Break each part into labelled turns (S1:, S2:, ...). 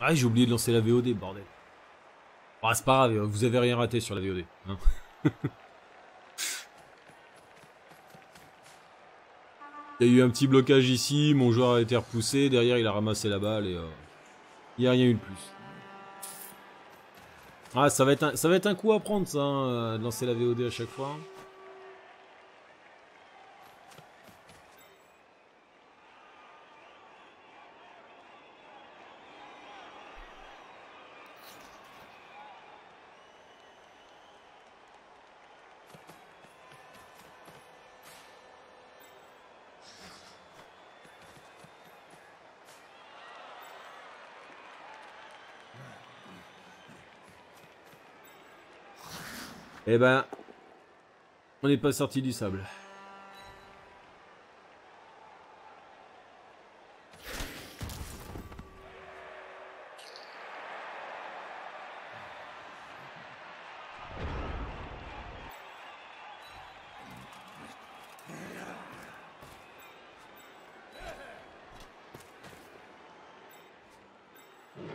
S1: Ah, j'ai oublié de lancer la VOD, bordel. Ah, c'est pas grave, vous avez rien raté sur la VOD. Hein. il y a eu un petit blocage ici, mon joueur a été repoussé, derrière il a ramassé la balle et euh, il n'y a rien eu de plus. Ah, ça va être un, ça va être un coup à prendre ça, hein, de lancer la VOD à chaque fois. Eh ben, on n'est pas sorti du sable.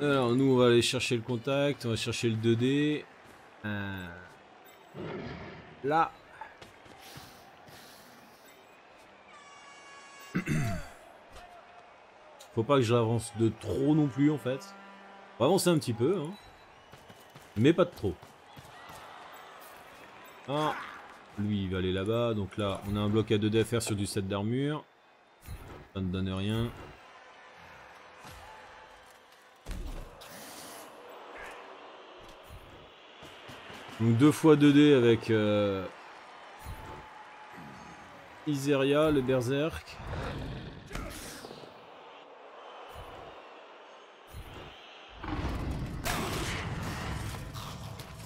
S1: Alors nous on va aller chercher le contact, on va chercher le 2D. Euh... Faut pas que j'avance de trop non plus en fait. Va avancer un petit peu. Hein. Mais pas de trop. Ah. Lui il va aller là-bas. Donc là on a un bloc à 2 d sur du set d'armure. Ça ne donne rien. Donc 2 fois 2D avec euh, Iseria, le Berserk.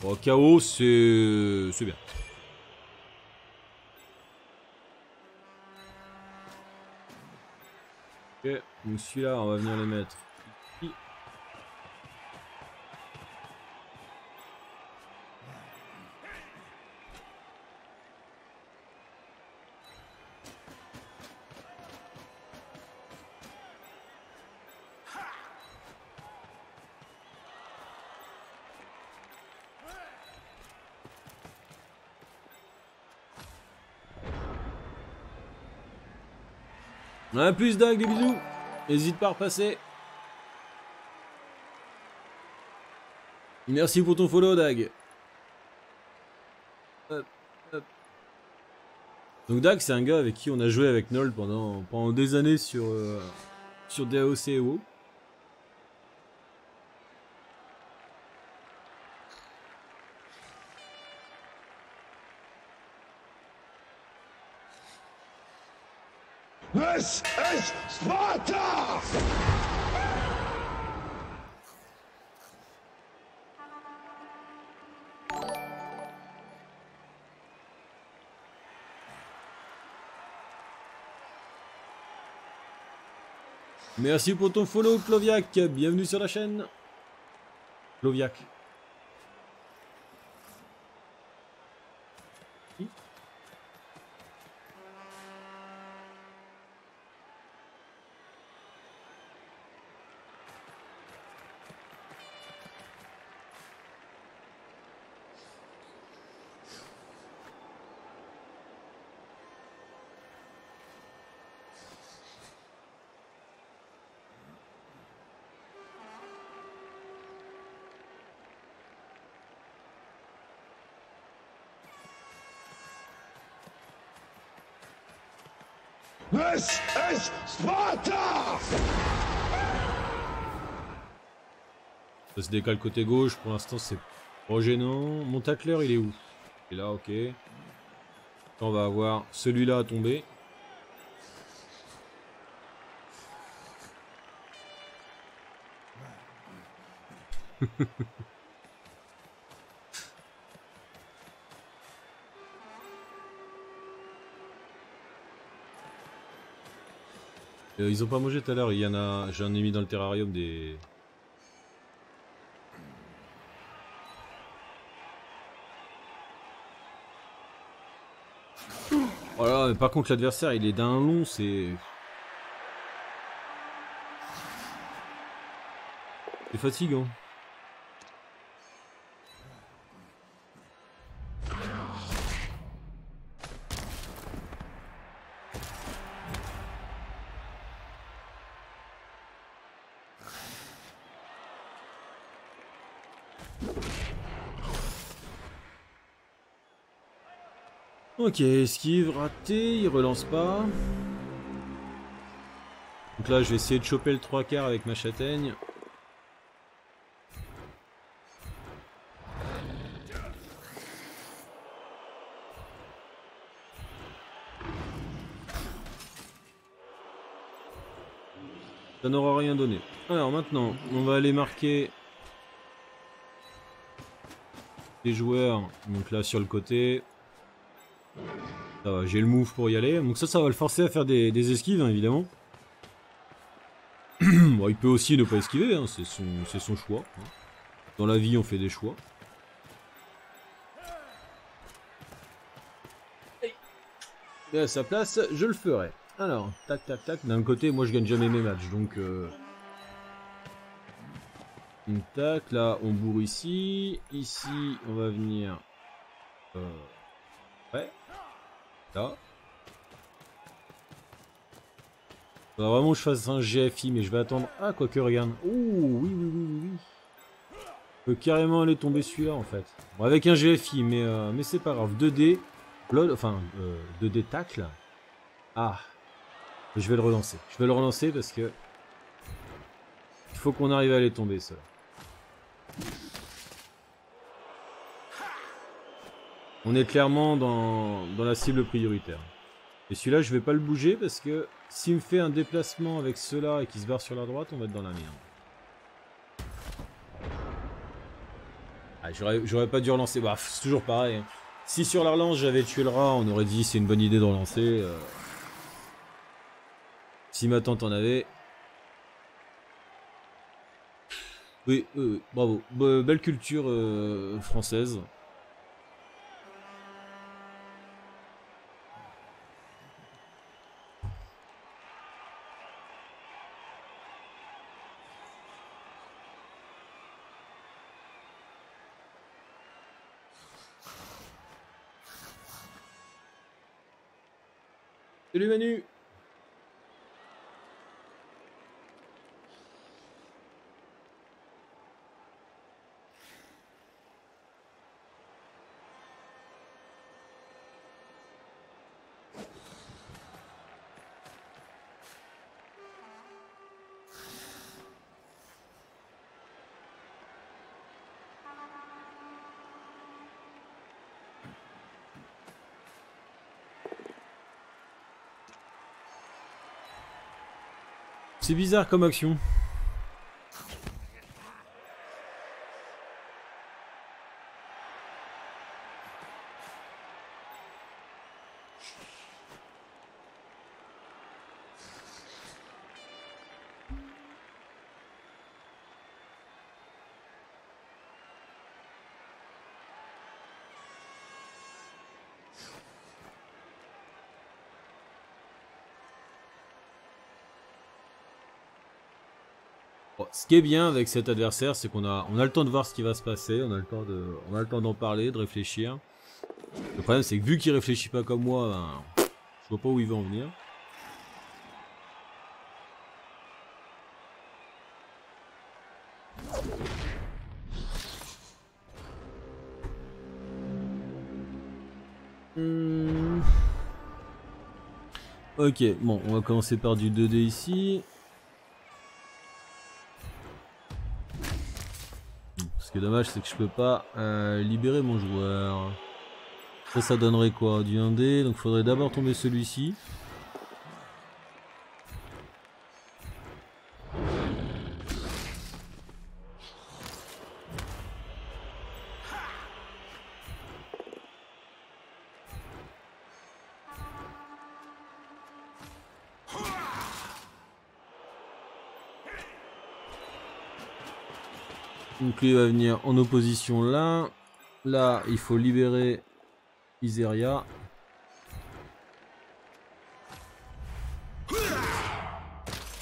S1: Bon, KO, c'est bien. Ok, donc celui-là, on va venir le mettre Un plus Dag, des bisous. N'hésite pas à repasser. Merci pour ton follow, Dag. Donc Dag, c'est un gars avec qui on a joué avec Nol pendant, pendant des années sur, euh, sur DAOC et WoW. Merci pour ton follow, Cloviac. Bienvenue sur la chaîne. Cloviac.
S2: Sparta!
S1: Ça se décale côté gauche, pour l'instant c'est pas gênant. Mon tacleur il est où? Il est là, ok. On va avoir celui-là à tomber. Euh, ils ont pas mangé tout à l'heure, il y en a. J'en ai mis dans le terrarium des. Voilà, mais par contre l'adversaire il est d'un long, c'est. C'est fatigant. Ok, esquive, raté, il relance pas. Donc là, je vais essayer de choper le 3 quarts avec ma châtaigne. Ça n'aura rien donné. Alors maintenant, on va aller marquer les joueurs. Donc là, sur le côté. J'ai le move pour y aller. Donc ça, ça va le forcer à faire des, esquives, hein, évidemment. bon, il peut aussi ne pas esquiver, hein, c'est son, choix. Hein. Dans la vie, on fait des choix. Et à sa place, je le ferai. Alors, tac, tac, tac. D'un côté, moi, je gagne jamais mes matchs, donc... Euh... Tac, là, on bourre ici. Ici, on va venir... Euh... Vraiment je fasse un GFI, mais je vais attendre. Ah, quoique, regarde. Ouh, oui, oui, oui, oui, oui. Je peux carrément aller tomber celui-là, en fait. Avec un GFI, mais, euh, mais c'est pas grave. 2D. enfin, 2D euh, tacle. Ah. Je vais le relancer. Je vais le relancer parce que... Il faut qu'on arrive à aller tomber, ça. On est clairement dans, la cible prioritaire. Et celui-là, je vais pas le bouger parce que s'il me fait un déplacement avec cela et qu'il se barre sur la droite, on va être dans la merde. Ah, J'aurais pas dû relancer. Bah, c'est toujours pareil. Hein. Si sur la relance j'avais tué le rat, on aurait dit c'est une bonne idée de relancer. Euh. Si ma tante en avait. Oui, bravo. belle culture euh, française. Salut Manu C'est bizarre comme action. Ce qui est bien avec cet adversaire, c'est qu'on a, on a le temps de voir ce qui va se passer, on a le temps de, on a le temps d'en parler, de réfléchir. Le problème, c'est que vu qu'il réfléchit pas comme moi, ben, je vois pas où il veut en venir. Hmm. Ok, bon, on va commencer par du 2D ici. Qui est dommage, c'est que je peux pas euh, libérer mon joueur. Ça, ça donnerait quoi? Du 1D, donc faudrait d'abord tomber celui-ci. Lui va venir en opposition là. Là, il faut libérer Iseria.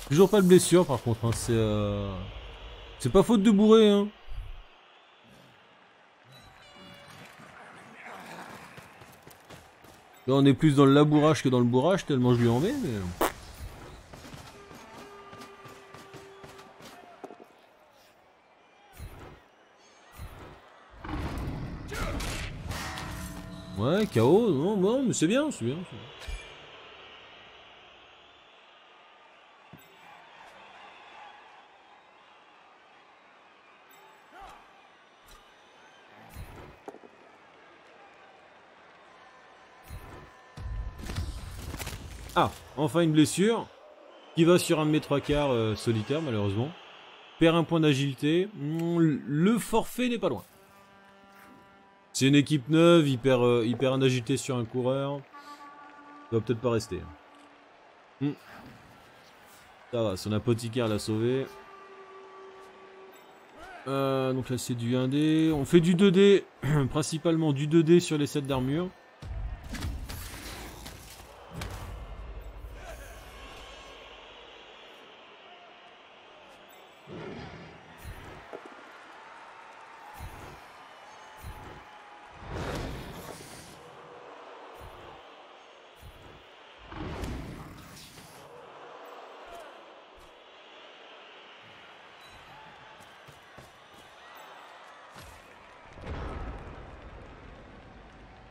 S1: Toujours pas de blessure par contre, hein. c'est euh, pas faute de bourrer, hein. Là, on est plus dans le labourage que dans le bourrage, tellement je lui en mets, mais... KO, non, mais c'est bien, c'est bien. Ah, enfin une blessure qui va sur un de mes trois quarts euh, solitaires malheureusement. Perd un point d'agilité. Hmm, le forfait n'est pas loin. C'est une équipe neuve, il perd, euh, un agilité sur un coureur. Il va peut-être pas rester. Hmm. Ça va, son apothicaire l'a sauvé. Euh, donc là c'est du 1D. On fait du 2D, principalement du 2D sur les sets d'armure.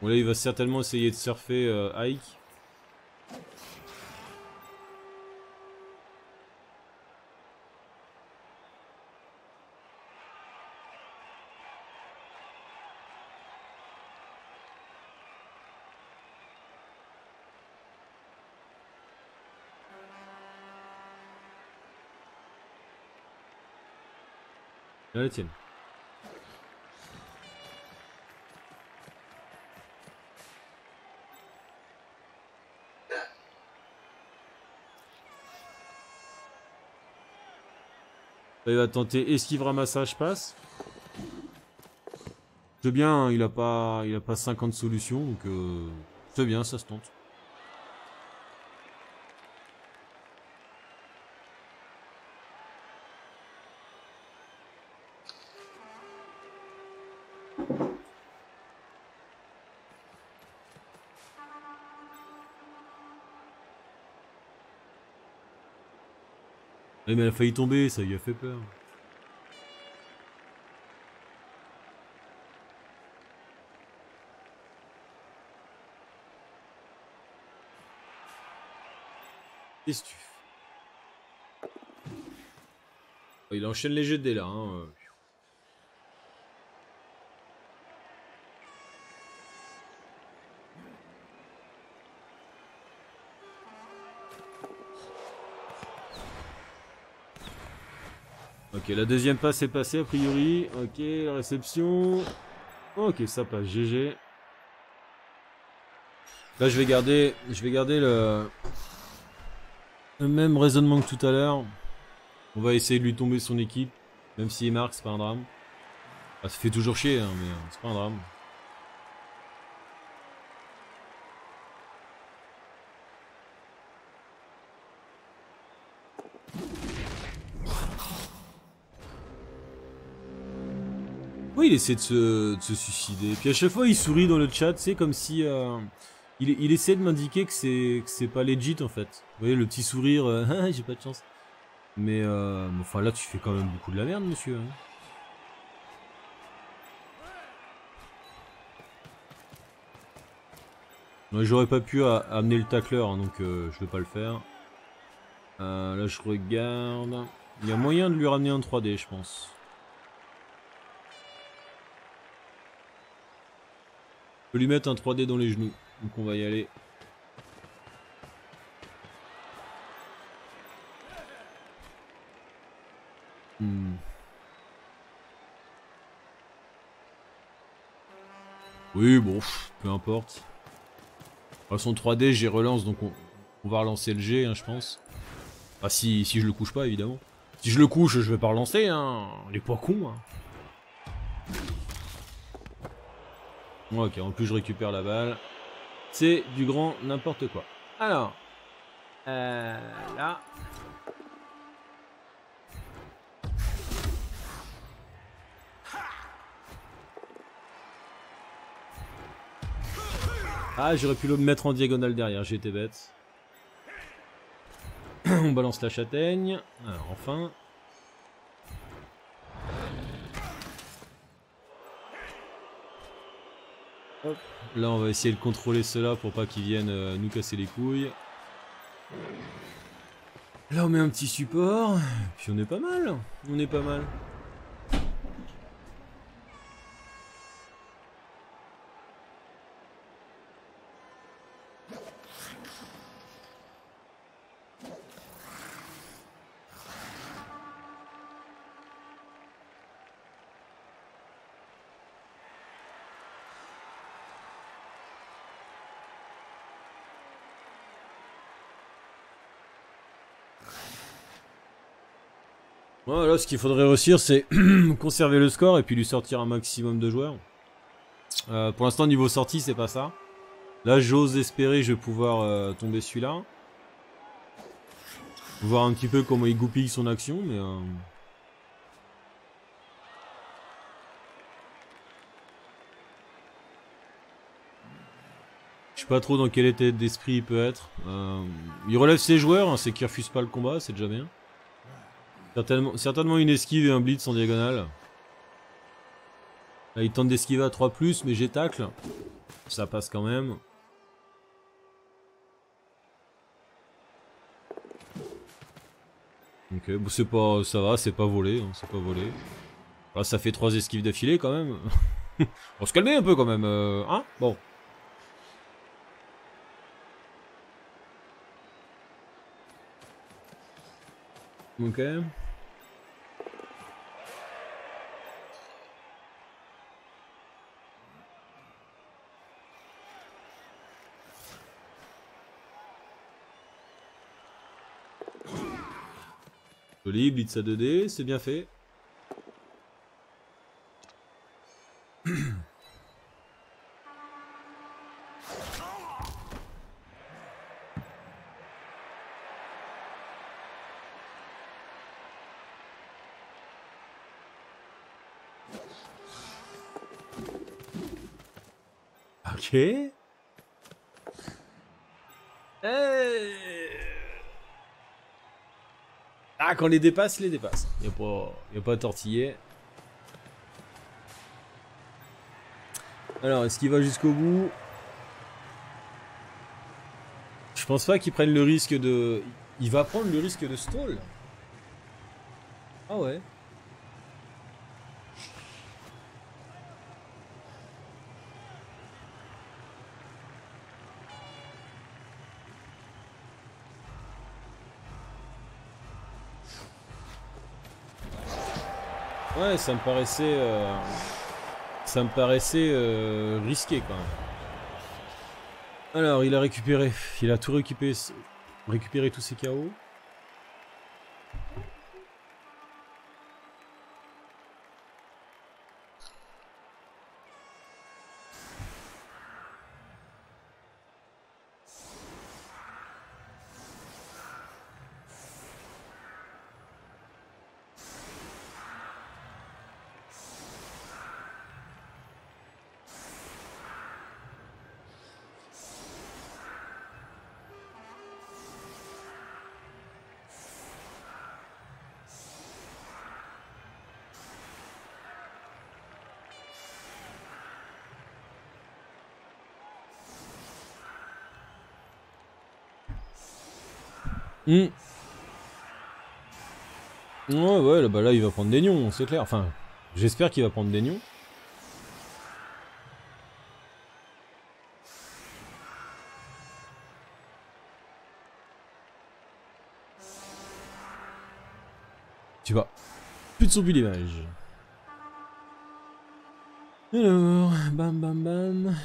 S1: Bon là il va certainement essayer de surfer euh, Ike. Là, tienne. Il va tenter esquive ramassage passe. C'est bien, hein, il a pas il a pas 50 solutions donc euh, c'est bien, ça se tente. Mais elle a failli tomber, ça lui a fait peur. Qu'est-ce que tu Il enchaîne les jets de dés là. Hein. Ok, la deuxième passe est passée a priori. Ok, réception. Ok, ça passe. GG. Là, je vais garder, je vais garder le, le même raisonnement que tout à l'heure. On va essayer de lui tomber son équipe. Même s'il marque, c'est pas un drame. Ah, ça fait toujours chier, hein, mais c'est pas un drame. Il essaie de se, suicider Puis à chaque fois, il sourit dans le chat, c'est comme si... Euh, il, essaie de m'indiquer que c'est pas legit, en fait. Vous voyez, le petit sourire, euh, j'ai pas de chance. Mais, euh, enfin, là, tu fais quand même beaucoup de la merde, monsieur. Hein. J'aurais pas pu amener le tacleur, hein, donc je vais pas le faire. là, je regarde. Il y a moyen de lui ramener un 3D, je pense. Peux lui mettre un 3D dans les genoux. Donc on va y aller. Hmm. Oui, bon, peu importe. De toute façon, 3D, j'ai relance, donc on, va relancer le G, hein, je pense. Ah, si, si je le couche pas, évidemment. Si je le couche, je vais pas relancer, hein. Il est pas con, hein. Ok, en plus je récupère la balle. C'est du grand n'importe quoi. Alors, euh, là. Ah, j'aurais pu le mettre en diagonale derrière, j'ai été bête. On balance la châtaigne. Alors, enfin. Là, on va essayer de contrôler cela pour pas qu'ils viennent euh, nous casser les couilles. Là, on met un petit support. Puis on est pas mal. On est pas mal. Voilà, ce qu'il faudrait réussir, c'est conserver le score et puis lui sortir un maximum de joueurs. Euh, pour l'instant, niveau sortie, c'est pas ça. Là, j'ose espérer je vais pouvoir euh, tomber celui-là. Voir un petit peu comment il goupille son action, mais... Euh... Je sais pas trop dans quel état d'esprit il peut être. Il relève ses joueurs, hein, c'est qu'il refuse pas le combat, c'est déjà bien. Certainement, une esquive et un blitz en diagonale. Là, il tente d'esquiver à 3+, mais j'ai tacle. Ça passe quand même. Ok, bon, c'est pas, ça va, c'est pas volé, hein, c'est pas volé. Là, ça fait 3 esquives d'affilée quand même. On se calmer un peu quand même, euh, hein? Bon. Ok. Joli, blitz à 2D, c'est bien fait. Quand les dépasse, les dépasse. Il n'y a, pas, y a pas à tortiller. Alors, est-ce qu'il va jusqu'au bout? Je pense pas qu'il prenne le risque de... Il va prendre le risque de stall. Ah ouais. Ça me paraissait... Euh, euh, risqué quand même. Alors, il a récupéré... Il a tout récupéré, récupéré tous ses chaos. Hmm. Ouais, ouais, là, bah là, il va prendre des nions, c'est clair. Enfin, j'espère qu'il va prendre des nions. Tu vas. Plus de son l'image. Alors, bam bam bam.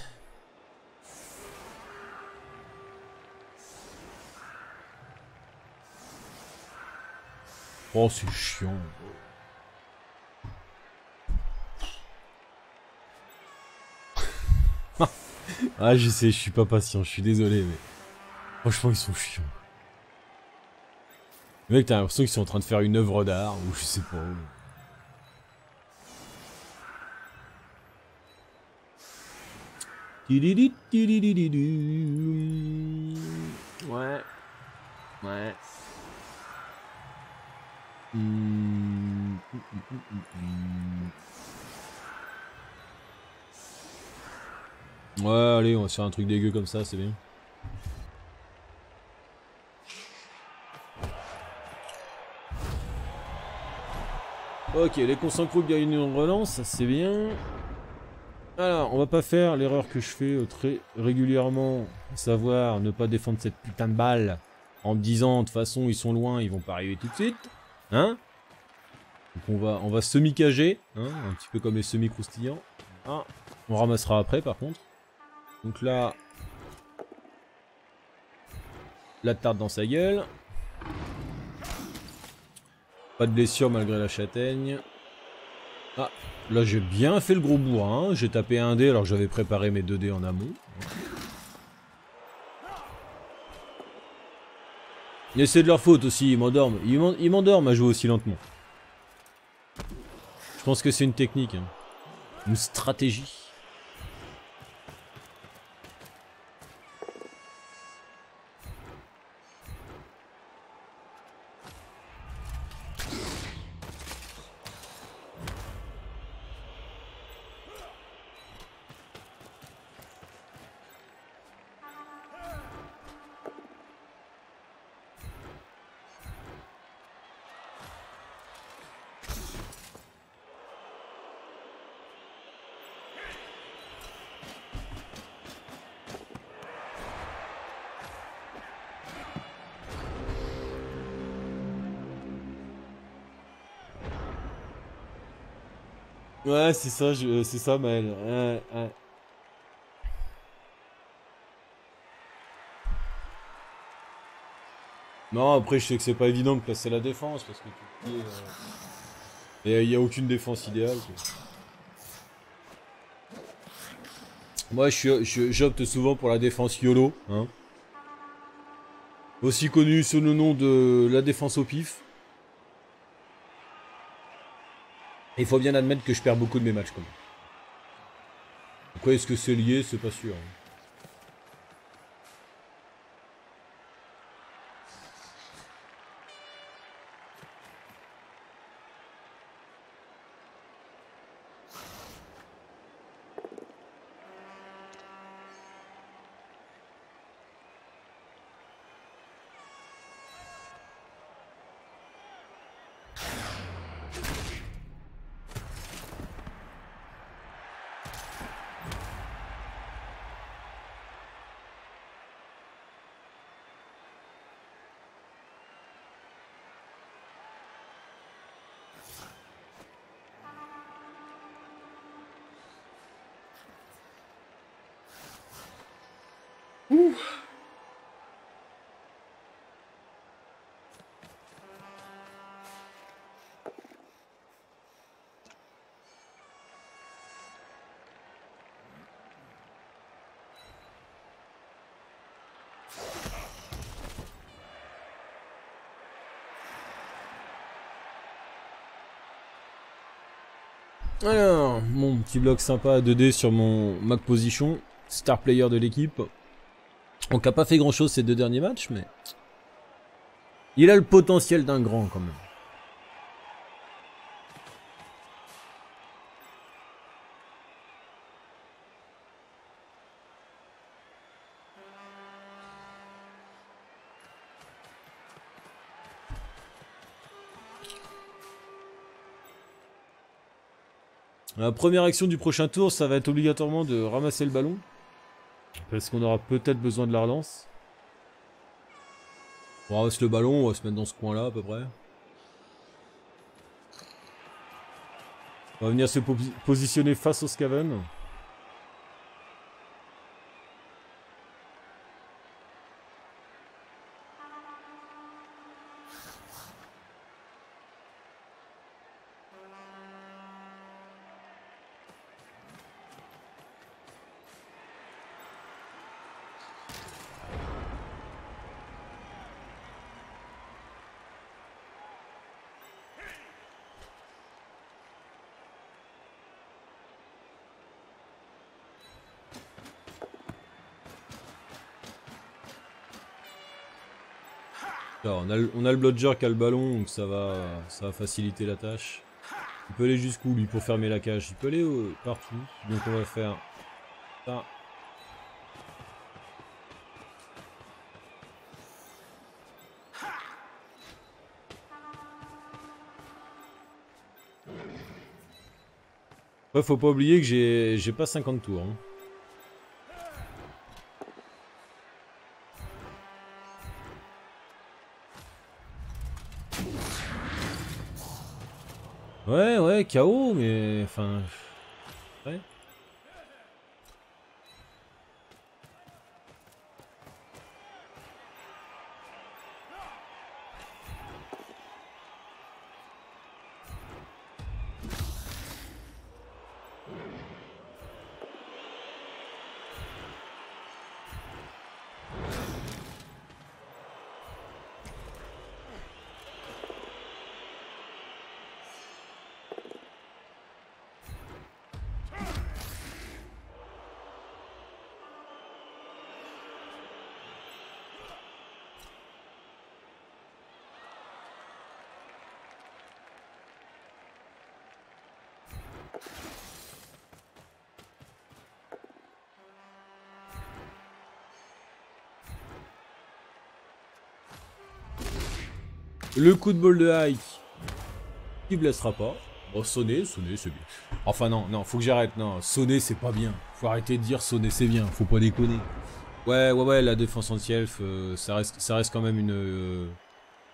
S1: Oh, c'est chiant. ah, je sais, je suis pas patient, je suis désolé, mais... Franchement, ils sont chiants. Mec, t'as l'impression qu'ils sont en train de faire une œuvre d'art, ou je sais pas. Ouais. Ouais. Ouais, allez, on va se faire un truc dégueu comme ça, c'est bien. Ok, les concentrés gagnent une relance, c'est bien. Alors, on va pas faire l'erreur que je fais euh, très régulièrement, savoir ne pas défendre cette putain de balle en me disant de toute façon ils sont loin, ils vont pas arriver tout de suite. Hein Donc on va, on va semi-cager, hein, un petit peu comme les semi-croustillants. Ah, on ramassera après par contre. Donc là, la tarte dans sa gueule. Pas de blessure malgré la châtaigne. Ah, là j'ai bien fait le gros bourrin. J'ai tapé un dé alors que j'avais préparé mes deux dés en amont. Mais c'est de leur faute aussi, ils m'endorment. Ils m'endorment à jouer aussi lentement. Je pense que c'est une technique. hein. Une stratégie. C'est ça, je- c'est ça, Maël. Non, après, je sais que c'est pas évident de placer la défense parce que tu dis. euh, Il n'y a aucune défense idéale. Moi, j'opte souvent pour la défense YOLO. Hein. Aussi connue sous le nom de la défense au pif. Il faut bien admettre que je perds beaucoup de mes matchs quand même. Pourquoi est-ce que c'est lié? C'est pas sûr. hein. Alors, mon petit bloc sympa à 2D sur mon Mac Position, star player de l'équipe. Donc, a pas fait grand chose ces deux derniers matchs, mais. Il a le potentiel d'un grand quand même. La première action du prochain tour, ça va être obligatoirement de ramasser le ballon. Parce qu'on aura peut-être besoin de la relance? On ramasse le ballon, on va se mettre dans ce coin-là à peu près. On va venir se posi- positionner face au Scaven. On a, le- blodger qui a le ballon, donc ça va, ça va faciliter la tâche. Il peut aller jusqu'où lui pour fermer la cage? Il peut aller euh, partout. Donc on va faire ça. Ouais, faut pas oublier que j'ai j'ai pas 50 tours. hein. KO, mais enfin. Le coup de bol de Hike. Il blessera pas. Bon, sonner, sonner, c'est bien. Enfin, non, non, faut que j'arrête. Non, sonner, c'est pas bien. Faut arrêter de dire sonner, c'est bien. Faut pas déconner. Ouais, ouais, ouais, la défense anti-elf, euh, ça, reste, ça reste quand même une, euh,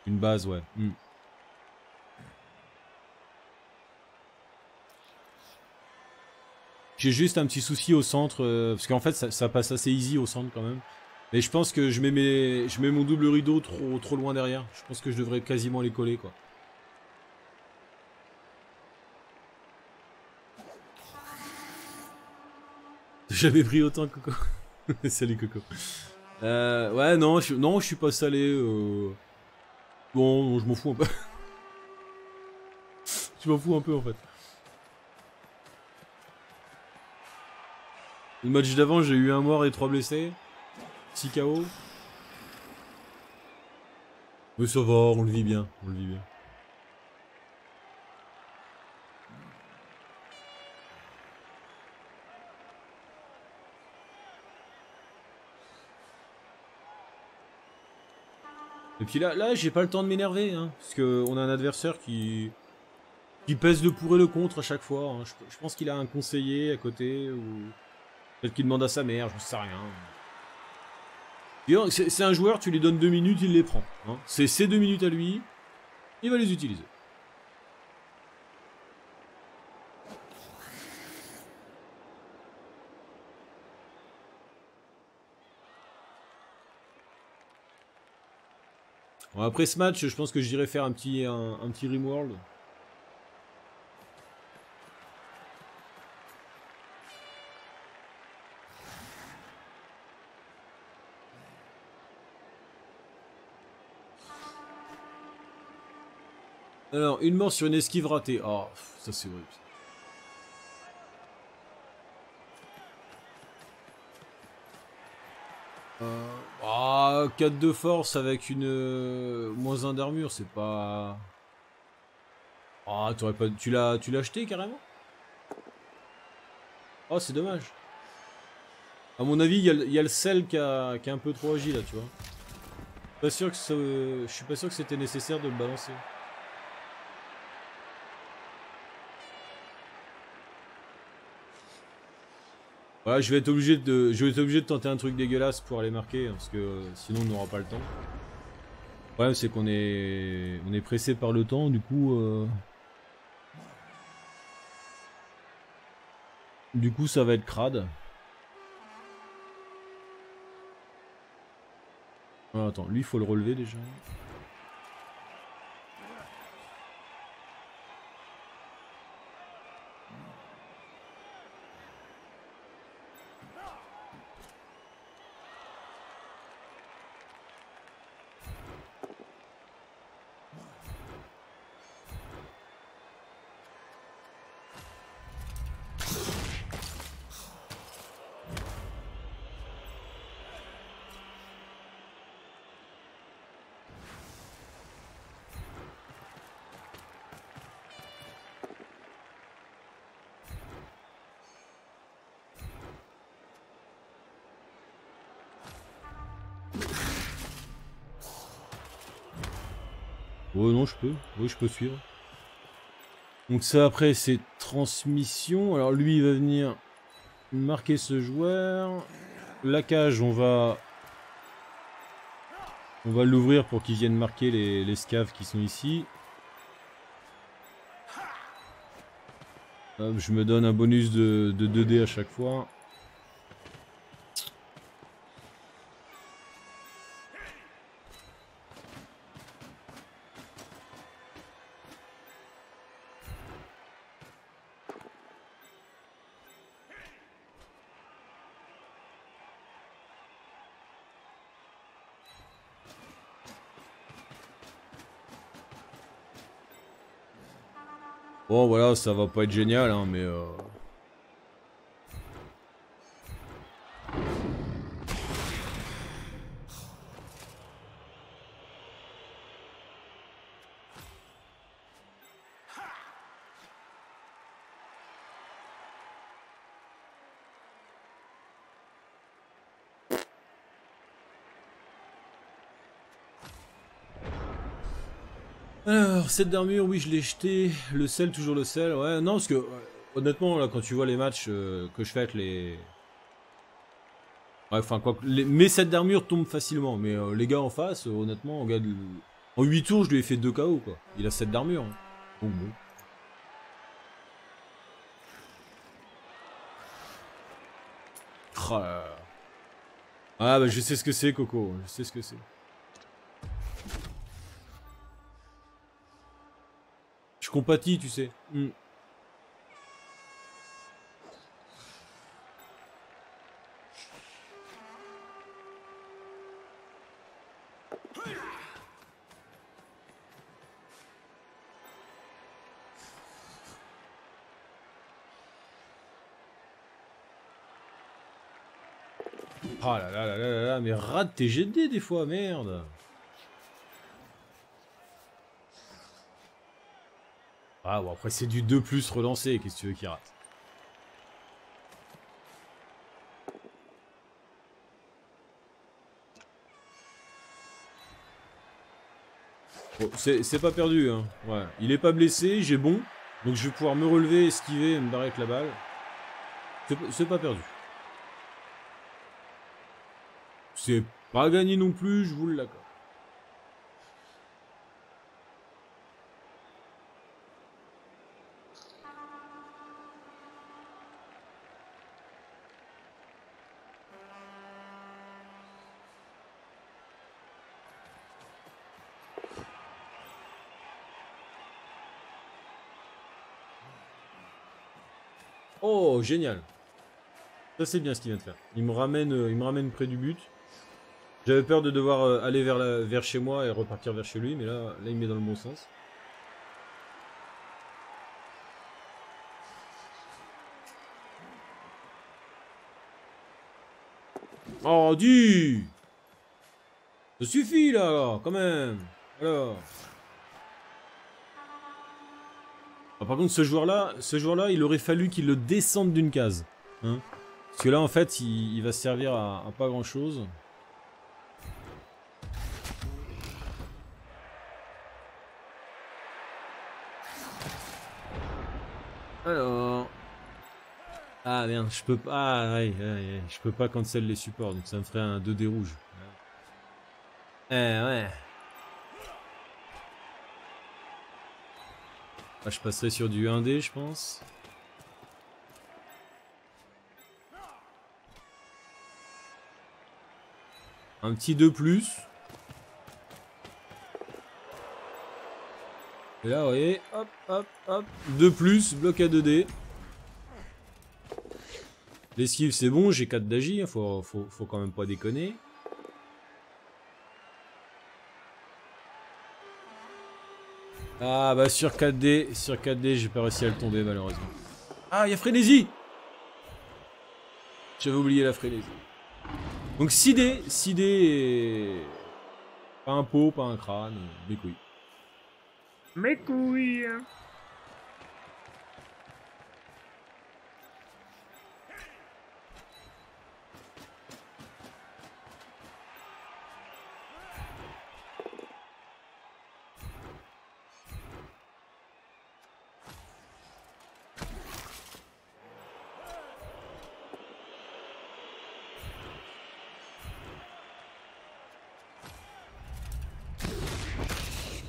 S1: une base, ouais. Hmm. J'ai juste un petit souci au centre, euh, parce qu'en fait, ça, ça passe assez easy au centre quand même. Mais je pense que je mets, mon double rideau trop, trop loin derrière. Je pense que je devrais quasiment les coller, quoi. J'avais pris autant, Coco. Salut, Coco. Euh, ouais, non, je, non, je suis pas salé. euh. Bon, je m'en fous un peu. je m'en fous un peu, en fait. Le match d'avant, j'ai eu un mort et trois blessés. 6 KO. Ça va, on le vit bien, on le vit bien. Et puis là, là j'ai pas le temps de m'énerver, hein, parce que on a un adversaire qui qui pèse le pour et le contre à chaque fois. hein. Je, je pense qu'il a un conseiller à côté ou peut-être qu'il demande à sa mère, j'en sais rien. C'est un joueur, tu lui donnes deux minutes, il les prend. hein. C'est ses deux minutes à lui, il va les utiliser. Après ce match, je pense que j'irai faire un petit, un, un petit Rimworld. Une mort sur une esquive ratée. Oh, ça c'est horrible. Euh, ah, 4 de force avec une euh, moins 1 d'armure, c'est pas. Ah, t'aurais pas. Tu l'as, acheté carrément? Oh, c'est dommage. À mon avis, il y, a le- sel qui, a- un peu trop agi là, tu vois. Pas sûr que ça- je suis pas sûr que c'était nécessaire de le balancer. Voilà, je vais être obligé de, je vais être obligé de tenter un truc dégueulasse pour aller marquer, parce que euh, sinon on n'aura pas le temps. Le problème c'est qu'on est, on est pressé par le temps, du coup, euh, du coup ça va être crade. Ah, attends, lui il faut le relever déjà. Oh non, je peux. Oui, je peux suivre. Donc ça, après, c'est transmission. Alors lui, il va venir marquer ce joueur. La cage, on va... On va l'ouvrir pour qu'il vienne marquer les, les scaves qui sont ici. je me donne un bonus de, de 2D à chaque fois. Ça va pas être génial, hein, mais... Euh... Alors, cette d'armure, oui, je l'ai jeté. Le sel, toujours le sel. Ouais, non, parce que, honnêtement, là, quand tu vois les matchs euh, que je fais avec les... Ouais, enfin, quoi les... Mes sets d'armure tombent facilement. Mais euh, les gars en face, euh, honnêtement, en, en 8 tours, je lui ai fait 2 KO, quoi. Il a 7 d'armure. Hein. bon. Oh ah, bah, je sais ce que c'est, Coco. Je sais ce que c'est. Compatis, tu sais. Hmm. Oh là là là là là, mais rate tes GD des fois, merde Ah bon, après c'est du 2 plus relancé, qu'est-ce que tu veux qu'il rate Bon, c'est pas perdu, hein. Il est pas blessé, j'ai bon. Donc je vais pouvoir me relever, esquiver et me barrer avec la balle. C'est pas perdu. C'est pas gagné non plus, je vous l'accorde. Oh, génial. Ça c'est bien ce qu'il vient de faire. Il me ramène, euh, il me ramène près du but. J'avais peur de devoir euh, aller vers, la, vers chez moi et repartir vers chez lui, mais là, là il met dans le bon sens. Oh, dis Ça suffit là, quand même Alors Ah, par contre, ce joueur-là, ce joueur-là, il aurait fallu qu'il le descende d'une case. Hein. Parce que là, en fait, il, va servir à, pas grand-chose. Alors... Ah merde, je peux pas... Ah ouais, je peux pas cancel les supports, donc ça me ferait un 2D rouge. Eh ouais. Ah, je passerai sur du 1D, je pense. Un petit 2 plus. Et là, vous voyez, hop, hop, hop. 2 plus, bloc à 2D. L'esquive, c'est bon, j'ai 4 d'agi, faut, quand même pas déconner. Ah bah sur 4D, sur 4D j'ai pas réussi à le tomber malheureusement. Ah il y a frénésie J'avais oublié la frénésie. Donc 6D, 6D Pas un pot, pas un crâne, mes couilles.
S3: Mes couilles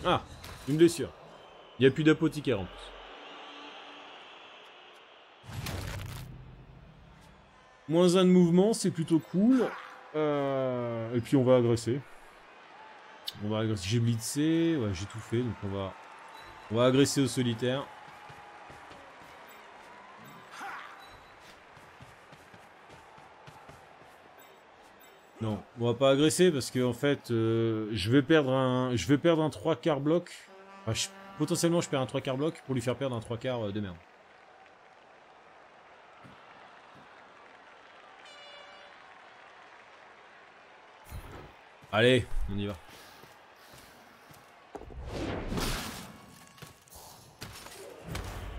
S1: Ah, blessure. Il n'y a plus d'apothicaire en plus. Moins un de mouvement, c'est plutôt cool. Euh, et puis on va agresser. On va agresser. J'ai blitzé, j'ai tout fait, donc on va, on va agresser au solitaire. Non, on va pas agresser parce que en fait, euh, je vais perdre un, je vais perdre un 3 quarts bloc. Je- potentiellement, je perds un 3 quarts bloc pour lui faire perdre un 3 quarts euh, de merde. Allez, on y va.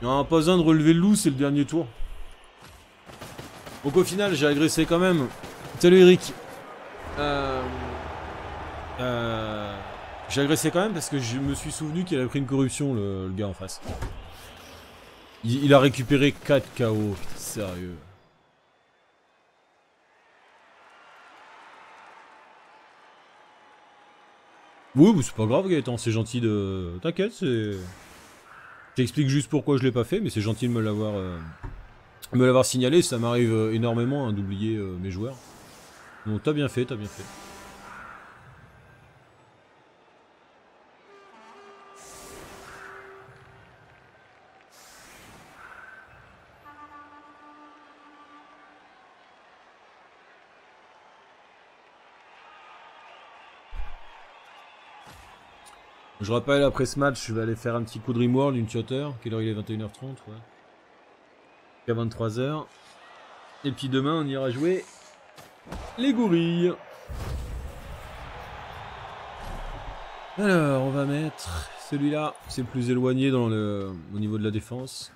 S1: Non, pas besoin de relever le loup, c'est le dernier tour. Donc au final, j'ai agressé quand même. Salut Eric. Euh... Euh... J'ai agressé quand même parce que je me suis souvenu qu'il avait pris une corruption, le, gars en face. Il, a récupéré 4 KO. Sérieux. Oui, c'est pas grave, Gaëtan, c'est gentil de... T'inquiète, c'est... Je t'explique juste pourquoi je l'ai pas fait, mais c'est gentil de me l'avoir... euh, me l'avoir signalé, ça m'arrive euh, énormément hein, d'oublier euh, mes joueurs. Donc t'as bien fait, t'as bien fait. Je rappelle, après ce match, je vais aller faire un petit coup de Rimworld, une shotter. Quelle heure il est? 21h30, ouais. Jusqu'à 23h. Et puis demain, on ira jouer les gorilles. Alors, on va mettre celui-là. C'est plus éloigné dans le, au niveau de la défense.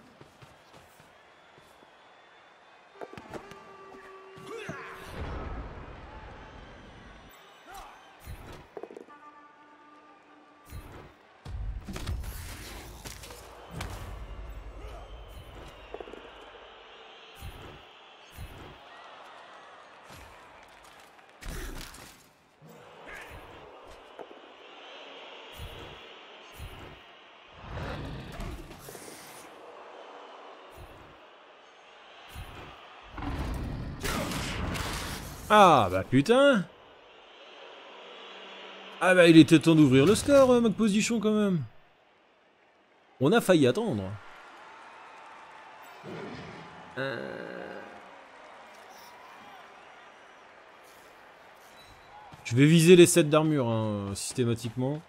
S1: Bah putain Ah bah il était temps d'ouvrir le score, euh, Position quand même. On a failli attendre. Euh. Je vais viser les 7 d'armure hein, systématiquement.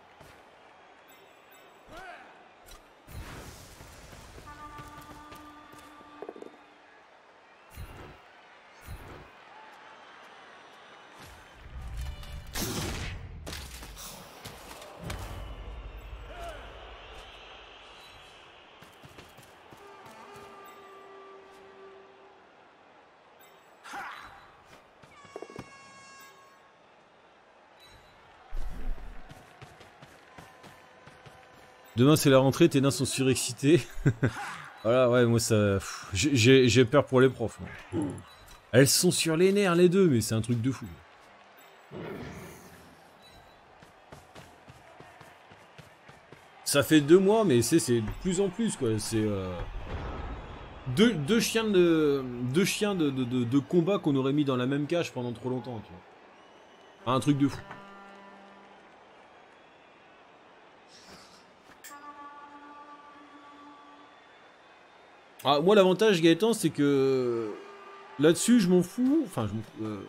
S1: Demain c'est la rentrée, tes nains sont surexcités. voilà, ouais, moi ça. j'ai- peur pour les profs. Elles sont sur les nerfs les deux, mais c'est un truc de fou. Ça fait deux mois, mais c'est de plus en plus quoi. C'est euh, deux, chiens de deux chiens de combat qu'on aurait mis dans la même cage pendant trop longtemps. Tu vois. Un truc de fou. Ah, moi, l'avantage, Gaëtan, c'est que là-dessus, je m'en fous. Enfin, je m'en fous. euh.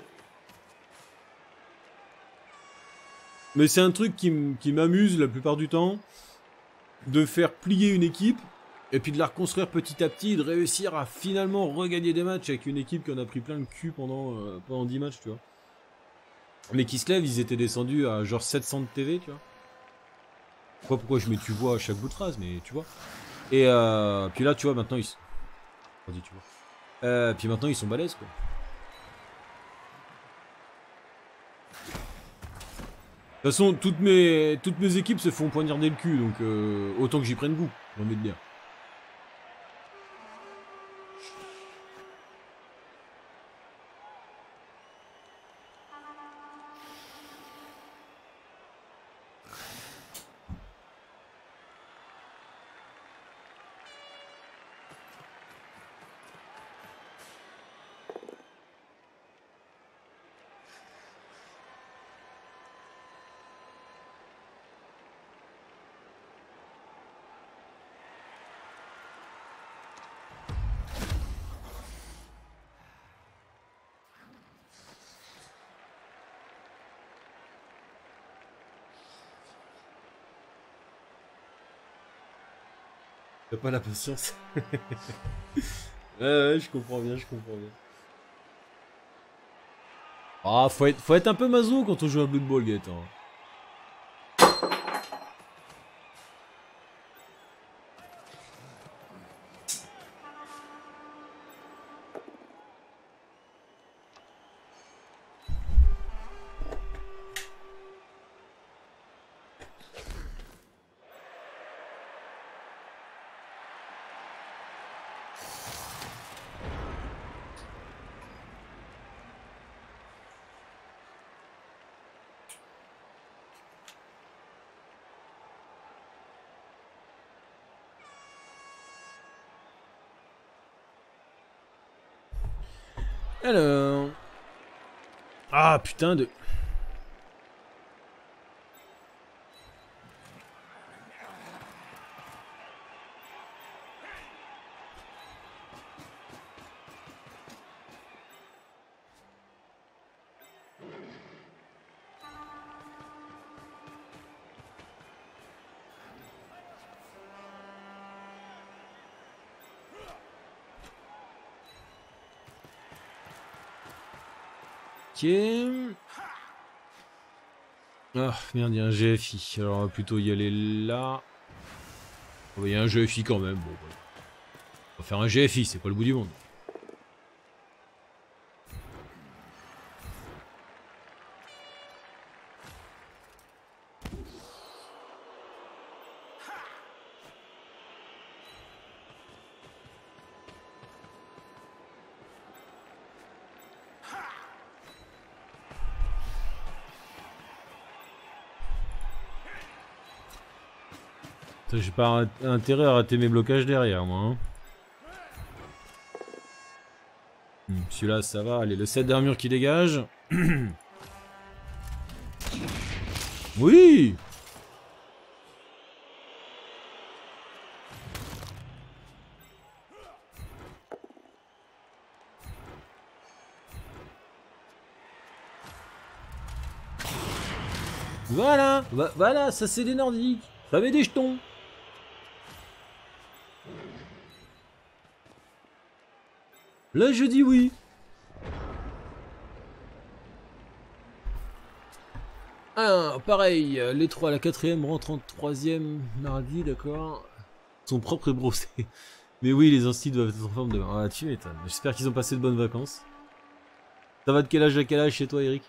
S1: Mais c'est un truc qui m'amuse la plupart du temps de faire plier une équipe et puis de la reconstruire petit à petit, de réussir à finalement regagner des matchs avec une équipe qui en a pris plein le cul pendant, euh, pendant 10 matchs, tu vois. Mais qui se lève, ils étaient descendus à genre 700 de TV, tu vois. Je sais pas pourquoi je mets tu vois à chaque bout de phrase, mais tu vois. Et euh, puis là, tu vois, maintenant ils. Euh, puis maintenant ils sont balèzes, quoi. De toute façon, toutes mes, toutes mes équipes se font poignarder le cul, donc euh, autant que j'y prenne goût, j'ai envie de dire. Pas la patience. ouais, ouais, je comprends bien, je comprends bien. Ah, faut être, un peu maso quand on joue à Blood Bowl, Gaëtan. Alors... Ah, putain de... Ah, merde, il y a un GFI. Alors, on va plutôt y aller là. Oh, il y a un GFI quand même. Bon. On va faire un GFI, c'est pas le bout du monde. J'ai pas intérêt à rater mes blocages derrière moi. Hein. Hmm, celui-là ça va, allez le set d'armure qui dégage. oui Voilà Voilà, ça c'est des nordiques Ça avait des jetons Là, je dis oui. Ah, pareil, les trois, la quatrième rentre en troisième mardi, d'accord. Son propre brossé. Mais oui, les instituts doivent être en forme demain. Ah, tu m'étonnes. J'espère qu'ils ont passé de bonnes vacances. Ça va de quel âge à quel âge chez toi, Eric?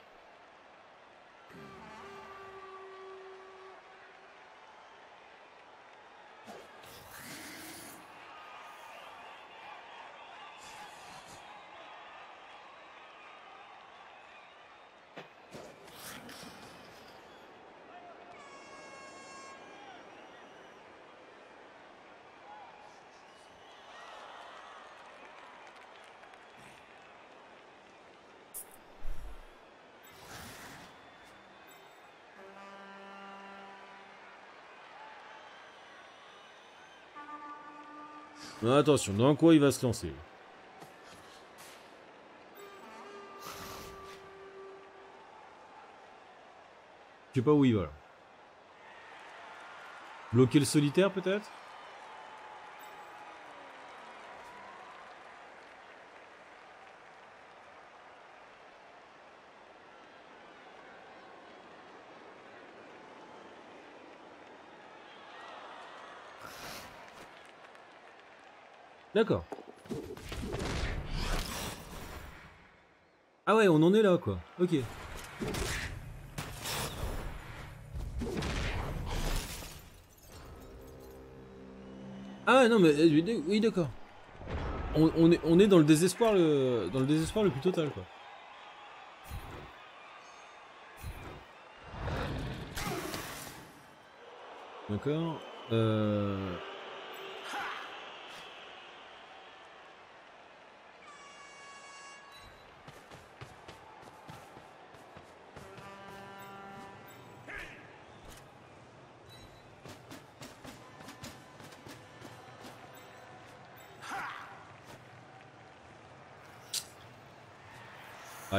S1: Attention, dans quoi il va se lancer Je sais pas où il va là. Bloquer le solitaire peut-être? D'accord. Ah ouais, on en est là, quoi. Ok. Ah non mais euh, oui d'accord. On, est, on est dans le désespoir le dans le désespoir le plus total quoi. D'accord. Euh...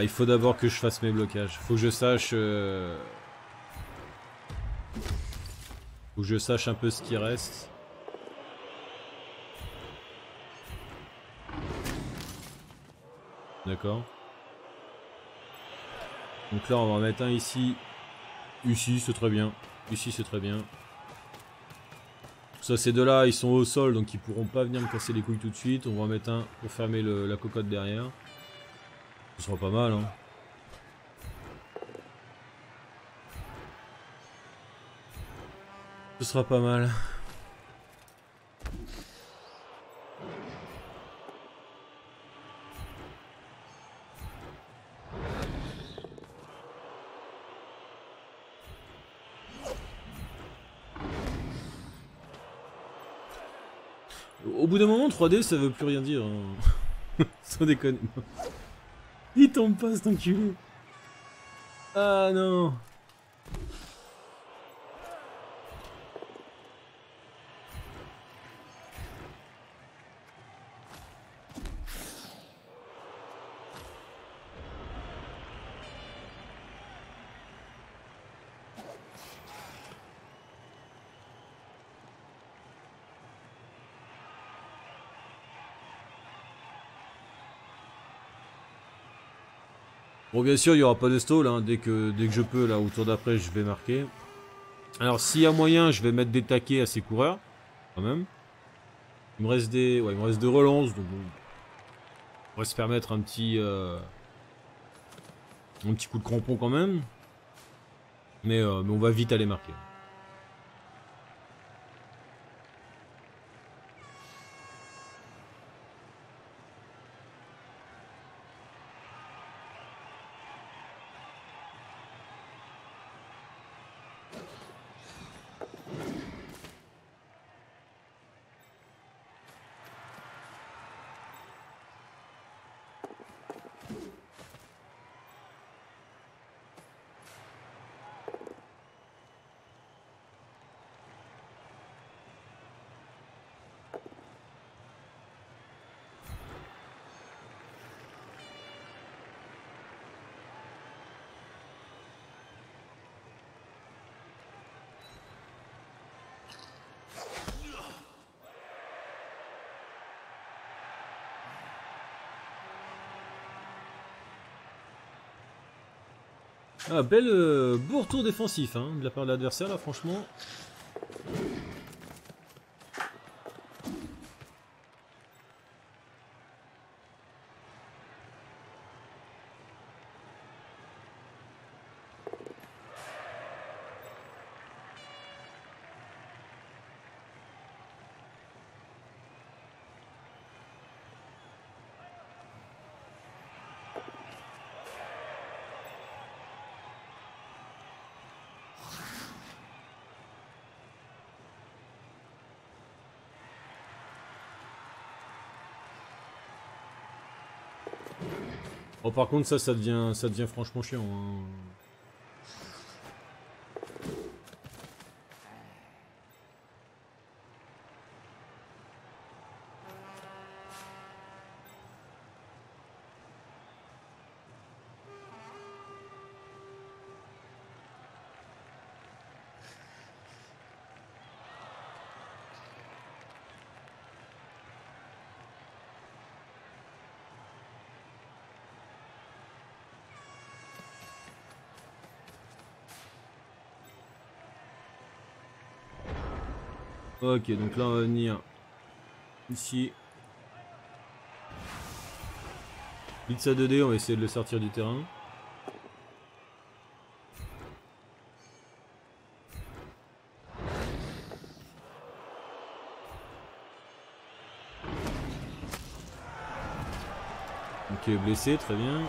S1: il faut d'abord que je fasse mes blocages. Faut que je sache... Euh, faut que je sache un peu ce qui reste. D'accord. Donc là, on va en mettre un ici. Ici, c'est très bien. Ici, c'est très bien. Ça, ces deux-là, ils sont au sol, donc ils pourront pas venir me casser les couilles tout de suite. On va en mettre un pour fermer la cocotte derrière. Ce sera pas mal, hein. Ce sera pas mal. Au bout d'un moment, 3D, ça veut plus rien dire. hein. Sans déconner. Il tombe pas, cet enculé. Ah non. Bon, bien sûr, il n'y aura pas de stall. hein. Dès, que, je peux, là, au tour d'après, je vais marquer. Alors, s'il y a moyen, je vais mettre des taquets à ces coureurs. Quand même. Il me reste des. Ouais, il me reste deux relances. Donc, bon. On va se permettre un petit. euh, Un petit coup de crampon quand même. Mais, euh, mais on va vite aller marquer. Ah, bel euh, beau retour défensif hein, de la part de l'adversaire là, franchement. Oh, par contre, ça, ça devient, ça devient franchement chiant. hein. Ok, donc là, on va venir ici. Blitz à 2D, on va essayer de le sortir du terrain. Ok, blessé, très bien.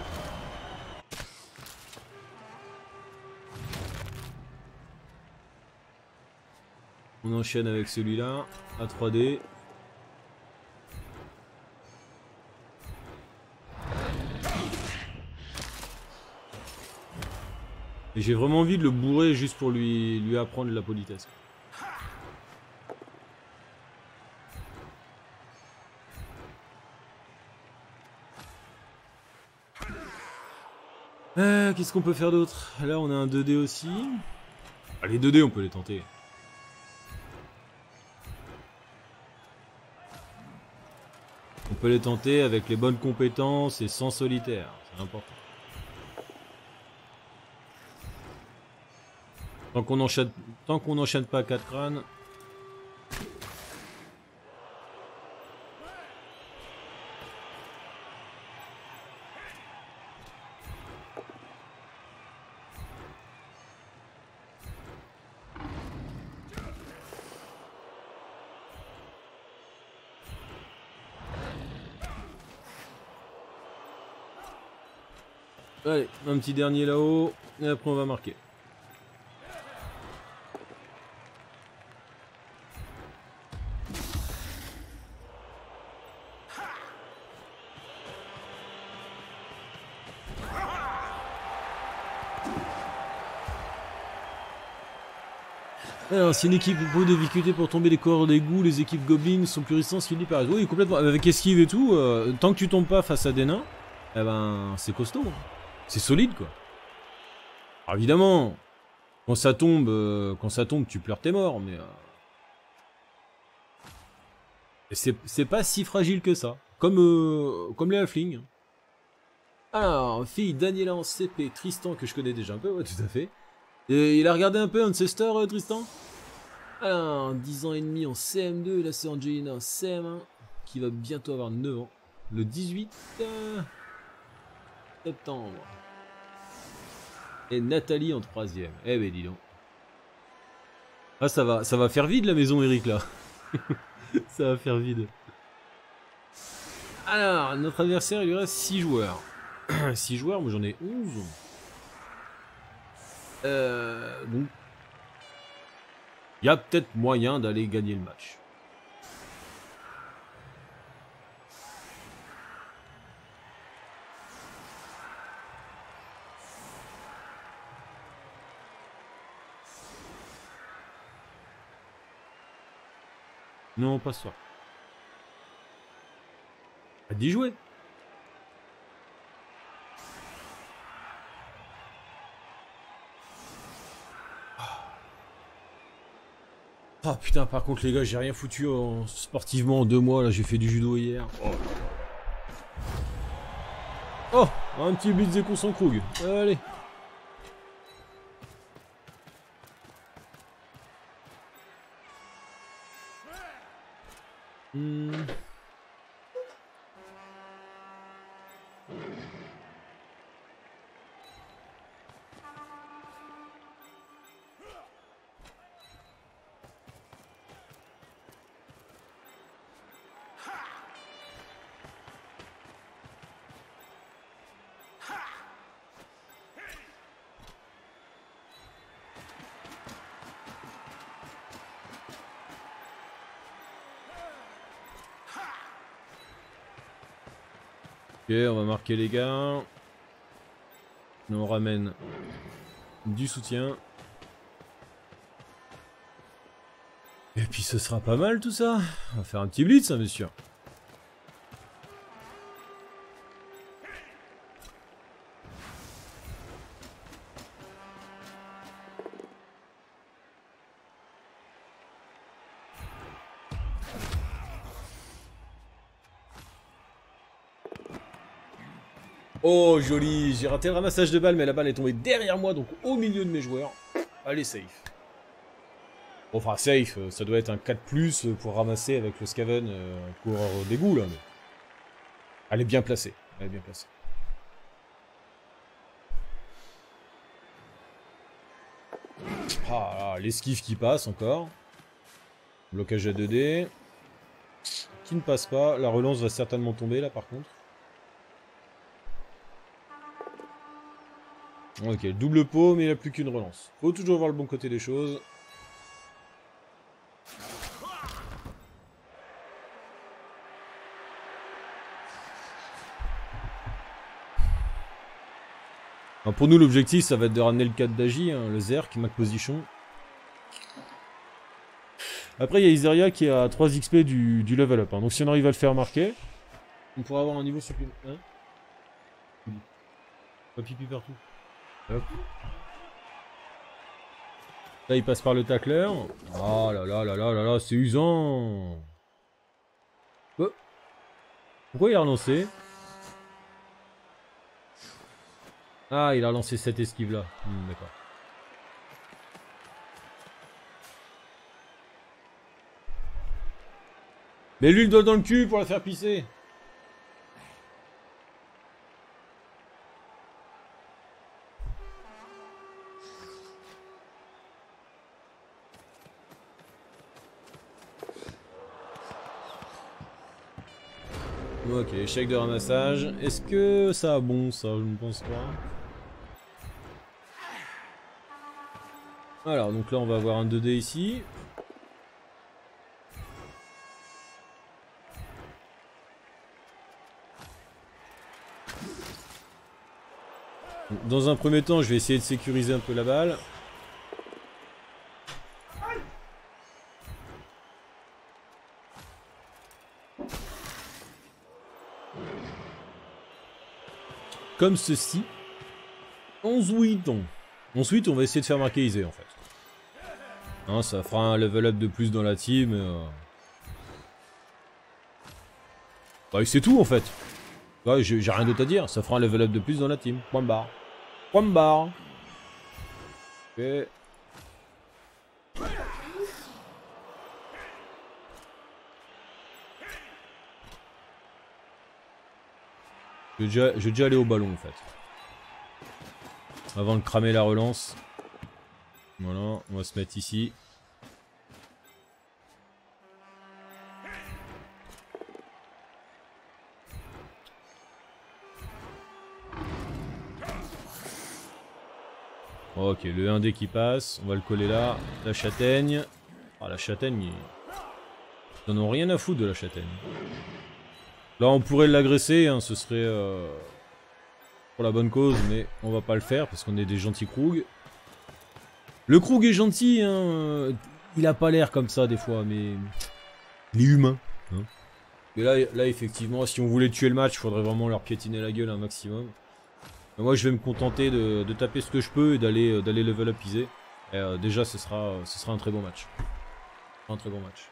S1: Enchaîne avec celui-là, à 3D. Et j'ai vraiment envie de le bourrer juste pour lui, lui apprendre la politesse. Euh, Qu'est-ce qu'on peut faire d'autre? Là, on a un 2D aussi. Ah, les 2D, on peut les tenter. On peut les tenter avec les bonnes compétences et sans solitaire. C'est important. Tant qu'on n'enchaîne pas 4 crânes. Allez, un petit dernier là-haut, et après on va marquer. Alors, si une équipe beaucoup de pour tomber les corps d'égout, les équipes Goblins sont plus résistantes qu'il n'y. Oui, complètement. Avec esquive et tout, euh, tant que tu tombes pas face à des nains, eh ben, c'est costaud. hein. C'est solide, quoi. Alors, évidemment, quand ça tombe, euh, quand ça tombe, tu pleures tes morts, mais... euh, C'est pas si fragile que ça. Comme, euh, comme les halflings. Alors, fille Daniela en CP, Tristan, que je connais déjà un peu, ouais, tout à fait. Et il a regardé un peu Ancestor, euh, Tristan? Alors, 10 ans et demi en CM2, là c'est Angelina en CM1, qui va bientôt avoir 9 ans. Le 18 euh, septembre. Et Nathalie en troisième. Eh ben dis donc. Ah ça va, ça va faire vide la maison Eric là. ça va faire vide. Alors, notre adversaire il lui reste 6 joueurs. 6 joueurs, moi j'en ai 11. Euh, donc, il y a peut-être moyen d'aller gagner le match. Non, pas soir. À d'y jouer. Ah putain, par contre les gars, j'ai rien foutu en- sportivement en deux mois, là j'ai fait du judo hier. Oh, Oh, un petit blitz et sans Krug. Allez. On va marquer les gars. On ramène du soutien. Et puis ce sera pas mal tout ça. On va faire un petit blitz, hein. Joli, j'ai raté le ramassage de balle mais la balle est tombée derrière moi donc au milieu de mes joueurs. Allez safe. Enfin safe, euh, ça doit être un 4 pour ramasser avec le Scaven euh, coureur d'égout là. Mais... Elle est bien placée, elle est bien placée. Ah l'esquive qui passe encore. Blocage à 2D. Qui ne passe pas, la relance va certainement tomber là par contre. Ok, double pot, mais il a plus qu'une relance. Faut toujours voir le bon côté des choses. Alors, pour nous, l'objectif, ça va être de ramener le 4 d'Agi, hein, le Zerk, Mac Position. Après, il y a Iseria qui à 3 XP du, du level up. hein. Donc, si on arrive à le faire marquer, on pourra avoir un niveau supplémentaire. Hein Pas pipi partout. Hop. Là, il passe par le tacler. Oh là là là là là là, c'est usant. Oh. Pourquoi il a relancé? Ah, il a lancé cette esquive là. Hmm, D'accord. Mais lui le doigt dans le cul pour la faire pisser. Ok, échec de ramassage. Est-ce que ça a bon ça Je ne pense pas. Alors, donc là on va avoir un 2D ici. Dans un premier temps, je vais essayer de sécuriser un peu la balle. Comme ceci. 11-8 on. Ensuite, on va essayer de faire marquer Isé en fait. Hein, ça fera un level up de plus dans la team. euh. Bah, c'est tout en fait. J'ai rien d'autre à dire. Ça fera un level up de plus dans la team. Point barre. Point barre. Je vais, déjà, aller au ballon en fait. Avant de cramer la relance. Voilà, on va se mettre ici. Ok, le 1D qui passe, on va le coller là. La châtaigne. Ah, la châtaigne, ils ils en ont rien à foutre de la châtaigne. Là, on pourrait l'agresser, hein, ce serait euh, pour la bonne cause, mais on va pas le faire parce qu'on est des gentils Krug. Le Krug est gentil, hein. euh, Il a pas l'air comme ça des fois, mais il est humain. hein. Mais là, là, effectivement, si on voulait tuer le match, il faudrait vraiment leur piétiner la gueule un maximum. Moi, je vais me contenter de, taper ce que je peux et d'aller euh, d'aller level up easy. Et, déjà, ce sera, ce sera un très bon match. Un très bon match.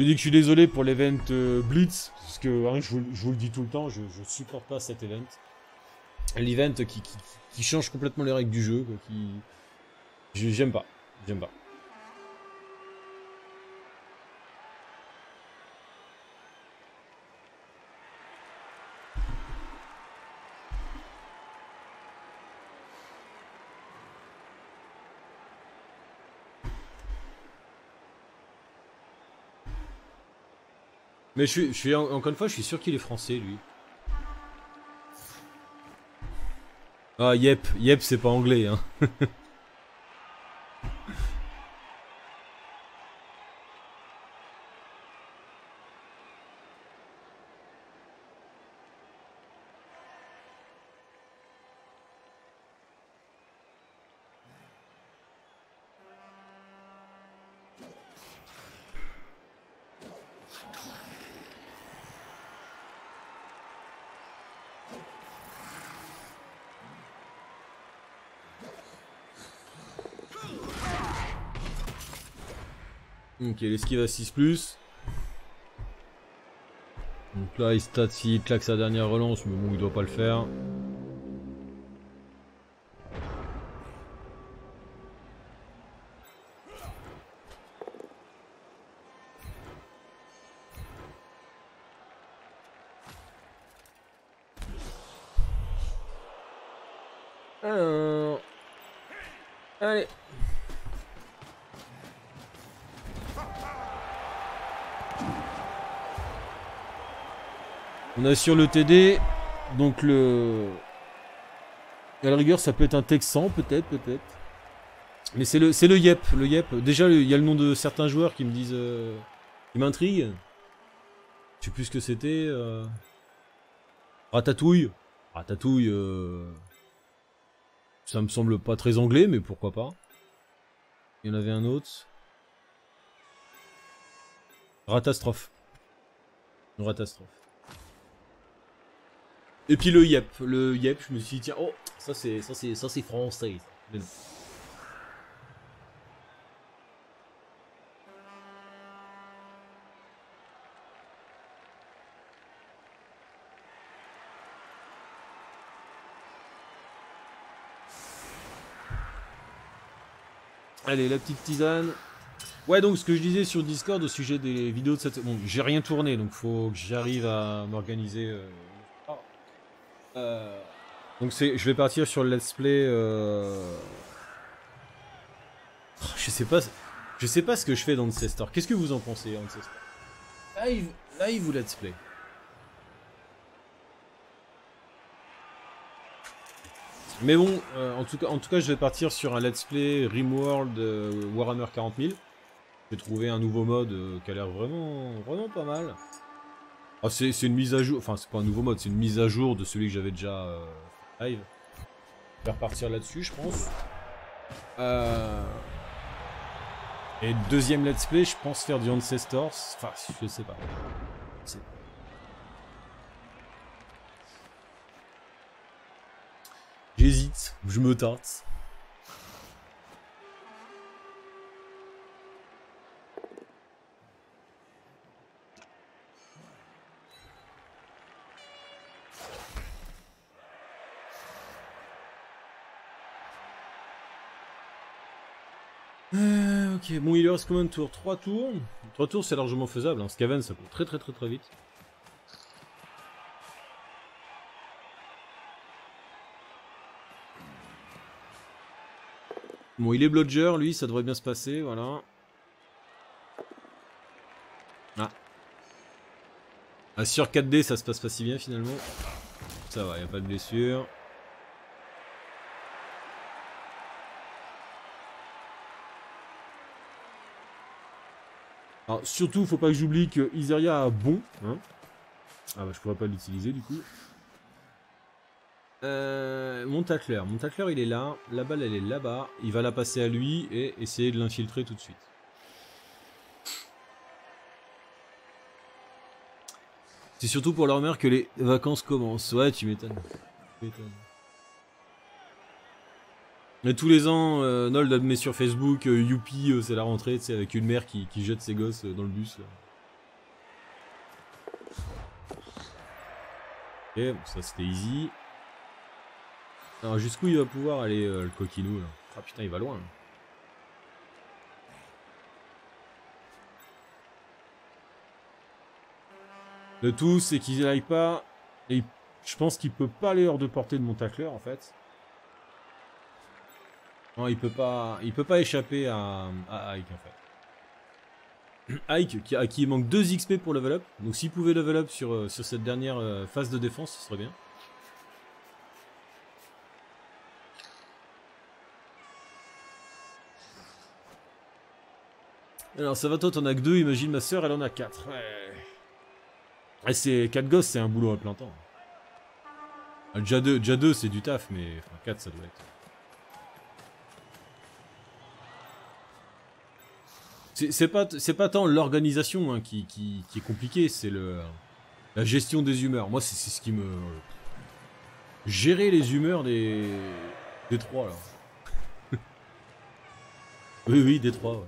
S1: Je dis que je suis désolé pour l'event euh, Blitz, parce que hein, je, vous, le dis tout le temps, je, je supporte pas cet event. L'event qui, qui, change complètement les règles du jeu, quoi, qui... pas, j'aime pas. Mais je suis, encore une fois, je suis sûr qu'il est français, lui. Ah, yep, yep, c'est pas anglais, hein. Ok, l'esquive à 6+. Donc là, il stat s'il claque sa dernière relance, mais bon, il doit pas le faire. On assure le TD, donc le... À la rigueur, ça peut être un Texan, peut-être, peut-être. Mais c'est le, c'est le Yep, le Yep. Déjà, il y a le nom de certains joueurs qui me disent... euh, qui m'intriguent. Je sais plus ce que c'était. euh. Ratatouille. Ratatouille, euh, ça me semble pas très anglais, mais pourquoi pas. Il y en avait un autre. Ratastrophe. Ratastrophe. Et puis le yep, le yep, je me suis dit tiens, oh, ça c'est ça c'est ça c'est français. Mais. Allez, la petite tisane. Ouais, donc ce que je disais sur Discord au sujet des vidéos de cette... Bon, j'ai rien tourné, donc faut que j'arrive à m'organiser. euh, euh, Donc c'est, je vais partir sur le let's play. euh, oh, Je sais pas, je sais pas ce que je fais dans Ancestor. Qu'est-ce que vous en pensez, Ancestor? Live, live ou let's play Mais bon, euh, en, tout cas, en tout cas, je vais partir sur un let's play Rimworld Warhammer 40 000. J'ai trouvé un nouveau mode qui a l'air vraiment, vraiment pas mal. Ah, c'est une mise à jour, enfin c'est pas un nouveau mode, c'est une mise à jour de celui que j'avais déjà euh, live. Je vais repartir là-dessus, je pense. Euh... Et deuxième let's play, je pense faire du Ancestors. Enfin, je sais pas. Je sais pas. J'hésite, je me tâte. Bon, il lui reste combien de tours? 3 tours 3 tours, c'est largement faisable. Hein. Skaven, ça court très très très très vite. Bon, il est blodger, lui, ça devrait bien se passer, voilà. Ah. Ah, sur 4D, ça se passe pas si bien finalement. Ça va, y a pas de blessure. Alors, surtout, faut pas que j'oublie que Iseria a bon. Hein ah bah, je pourrais pas l'utiliser du coup. Euh, mon tacleur. Mon tacleur, il est là. La balle, elle est là-bas. Il va la passer à lui et essayer de l'infiltrer tout de suite. C'est surtout pour leur mère que les vacances commencent. Ouais, tu m'étonnes. Tu m'étonnes. Mais tous les ans, euh, Nold admet sur Facebook, euh, euh, c'est la rentrée, sais, avec une mère qui, jette ses gosses euh, dans le bus. là. Ok, bon, ça c'était easy. Alors jusqu'où il va pouvoir aller euh, le coquinou là? Ah putain, il va loin. Le tout, c'est qu'ils n'aillent pas. Et je pense qu'il peut pas aller hors de portée de mon tacleur en fait. Non, il peut pas, il peut pas échapper à, Ike en fait. Ike, qui, à qui il manque 2 XP pour level up. Donc s'il pouvait level up sur, euh, sur cette dernière euh, phase de défense, ce serait bien. Alors ça va toi, t'en as que 2, imagine ma soeur, elle en a 4. Ouais. Et c'est 4 gosses, c'est un boulot à plein temps. Ah, Déjà 2, déjà deux, c'est du taf, mais enfin 4 ça doit être. C'est pas, tant l'organisation hein, qui, est compliquée, c'est la gestion des humeurs. Moi, c'est ce qui me gérer les humeurs des des trois là. oui, oui, des trois.